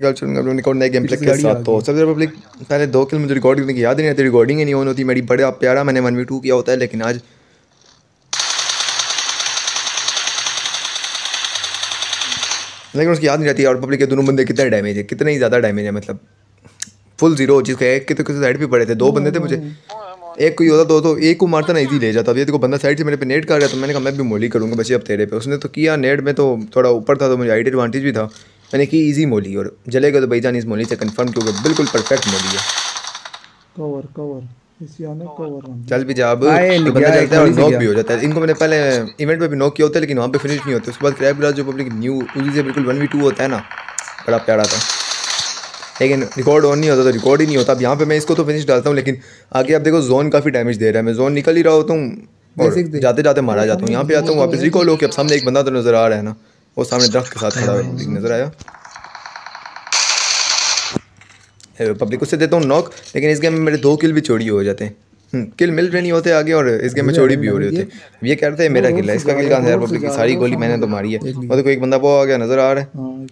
Record नए game play के साथ तो सबसे पब्लिक पहले दो किल मुझे रिकॉर्ड करने की याद नहीं आती रिकॉर्डिंग ही नहीं ऑन होती मेरी बड़े प्यारा मैंने वन वी टू किया होता है लेकिन आज लेकिन उसकी याद नहीं रहती और पब्लिक के दोनों बंदे कितने डैमेज है कितने ही ज़्यादा डैमेज है मतलब फुल ज़ीरो जिसके एक के तो किसी साइड पे पड़े थे दो बंदे थे मुझे। एक कोई होता तो, तो एक को मारता ना इजी ले जाता ये देखो बंदा साइड से मेरे पे नेट कर रहा था तो मैंने कहा मैं भी मोली करूँगा बच्चे अब तेरे पे। उसने तो किया नेट में तो थोड़ा ऊपर था तो मुझे आइडी एडवांटेज भी था। मैंने की ईजी मोली और जलेगा तो भाई जान इस मोली से कन्फर्म क्योंकि बिल्कुल परफेक्ट मोली है। कवर कवर चल भी जा अब तो बंदा चलता है और नॉक भी हो जाता है। इनको मैंने पहले इवेंट में भी नॉक किया होता है लेकिन वहाँ पे फिनिश नहीं होते। उसके बाद क्रैप ग्लास जो पब्लिक न्यू उसी से बिल्कुल वन वी टू होता है ना। बड़ा प्यारा था। लेकिन रिकॉर्ड ऑन नहीं होता तो रिकॉर्ड ही नहीं होता। अब यहाँ पे मैं इसको तो फिनिश डालता हूँ लेकिन आगे आप देखो जोन काफ़ी डैमेज दे रहा है। मैं जोन निकल ही रहा होता हूँ और जाते जाते मारा जाता हूँ। यहाँ पे आता हूँ वापस रिकॉल हो अब सामने एक बंदा तो नज़र आ रहा है ना। वो सामने दरख्त के साथ खड़ा हुआ नज़र आया। पब्लिक उससे देता हूँ नॉक लेकिन इस गेम में मेरे दो किल भी चोरी हो जाते हैं। किल हम्म, मिल रहे नहीं होते आगे और इस गेम में चोरी भी हो रही होती ये कह रहे थे मेरा किल है। इसका किल कहाँ से यार पब्लिक की सारी गोली मैंने तो मारी है। और देखो एक बंदा वो आ गया नज़र आ रहा है। हाँ,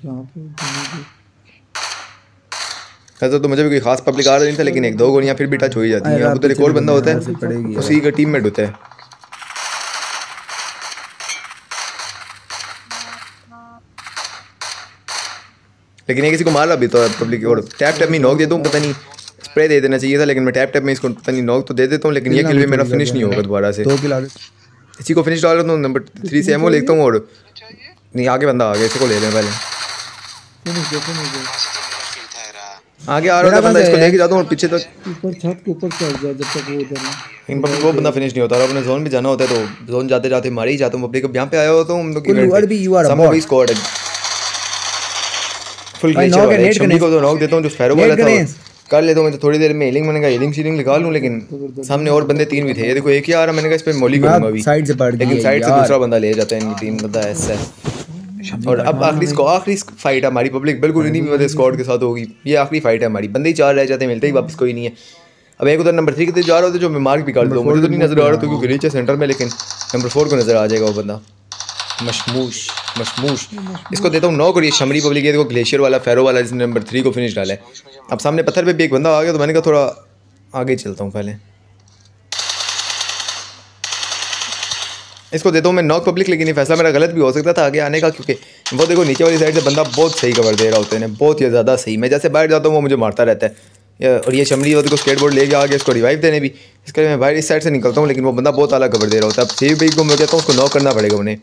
ऐसा तो मुझे भी कोई खास पब्लिक आ रहा नहीं था लेकिन एक दो गोलियाँ फिर भी टच हो ही जाती हैं। अब तो एक और बंदा होता है उसी का टीम मेट होता है। लेकिन ये किसी को मारा भी तो पब्लिक और टैप टैप में नॉक दे दूँ पता नहीं स्प्रे दे देना चाहिए था लेकिन मैं टैप टैप में इसको पता नहीं नॉक तो दे देता हूँ लेकिन ये किल भी मेरा फिनिश नहीं होगा दोबारा से। इसी को फिनिश डाल रहा हूँ नंबर थ्री से एमओ लिखता हूँ और नहीं आगे बंदा आ गया इसी ले लें पहले। आगे आ रहा था बंदा इसको लेके जाता हूँ और पीछे तक ऊपर छत के ऊपर चढ़ जा जब तक वो उधर इन पब्लिक वो बंदा फिनिश नहीं होता और अपने जोन भी जाना होता है तो जोन जाते जाते मार ही जाता हूँ पब्लिक अब यहाँ पे आया होता हूँ हम लोग बॉट स्क्वाड है। फुल ग्लिच है। शम्मी को तो नॉक देता हूँ जो फेरो वाला था। कर। लेता हूँ मैं तो थोड़ी देर में हीलिंग मैंने कहा हीलिंग शीलिंग निकाल लूँ लेकिन सामने और बंदे तीन भी थे। ये देखो एक ही आ रहा मैंने कहा इस पे मोली करूँगा अभी। साइड से पड़ लेकिन साइड से दूसरा बंदा ले जाता है इनकी टीम बंदा ऐसा और अब आखिरी आखिरी फाइट है हमारी पब्लिक बिल्कुल नहीं भी स्क्वाड के साथ होगी। ये आखिरी फाइट है हमारी। बंदे ही चार रह जाते हैं मिलते ही वापस कोई नहीं है। अब एक उधर नंबर थ्री के जा रहा होता जो मैं मार्क भी कर दूँ मुझे तो नहीं नज़र आ रहा क्योंकि रीच है सेंटर में लेकिन नंबर फोर को नज़र आ जाएगा वो बंदा। मशमूश। मशमूश इसको देता हूँ नौ और ये शमरी पब्लिक है देखो ग्लेशियर वाला फेरो वाला जिसने नंबर थ्री को फिनिश डाला है। अब सामने पत्थर पे भी एक बंदा आ गया तो मैंने कहा थोड़ा आगे चलता हूँ पहले। इसको देता हूँ मैं नॉक पब्लिक लेकिन ये फैसला मेरा गलत भी हो सकता था आगे आने का क्योंकि वो देखो नीचे वाली साइड से बंदा बहुत सही कवर दे रहा होते हैं बहुत ही ज़्यादा सही। मैं जैसे बाहर जाता हूँ वो मुझे मारता रहता है। और ये शमरी वो देखो स्केट बोर्ड लेके आ गया इसको रिवाइव देने भी। इसके लिए मैं बाहर इस साइड से निकलता हूँ लेकिन वो बंदा बहुत आला कवर दे रहा होता है। अब सेव भी को मैं कहता हूँ उसको नॉक करना पड़ेगा उन्हें।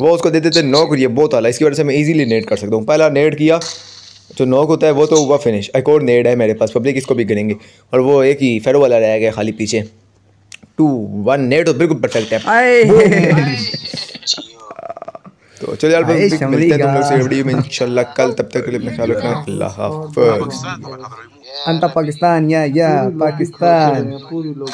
वो उसको दे देते नॉक और ये बहुत आला इसकी वजह से मैं ईजिली नेट कर सकता हूँ। पहला नेट किया जो नॉक होता है वो तो हुआ फिनिश एक और नेट है मेरे पास पब्लिक इसको भी करेंगे। और वो एक ही फेरो वाला रह गया खाली पीछे। टू वन नेट तो बिल्कुल परफेक्ट है। तो चलो यार मिलते हैं तुम लोग से वीडियो में इंशाल्लाह कल तब तक के लिए अपना ख्याल रखना। अल्लाह हाफिज। अंता पाकिस्तान या या पाकिस्तान। पूरी लोग